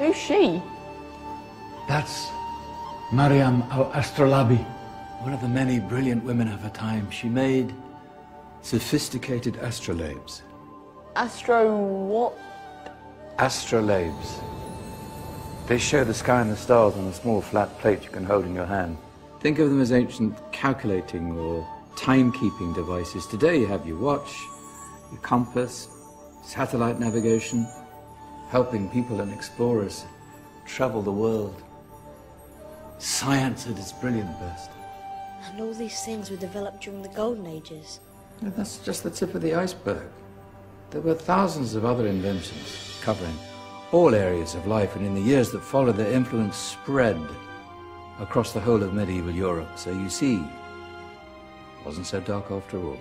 Who's she? That's Mariam al-Astrolabi, one of the many brilliant women of her time. She made sophisticated astrolabes. Astro what? Astrolabes. They show the sky and the stars on a small flat plate you can hold in your hand. Think of them as ancient calculating or timekeeping devices. Today you have your watch, your compass, satellite navigation, helping people and explorers travel the world. Science at its brilliant best. And all these things were developed during the Golden Ages. That's just the tip of the iceberg. There were thousands of other inventions covering all areas of life, and in the years that followed, their influence spread across the whole of medieval Europe. So you see, it wasn't so dark after all.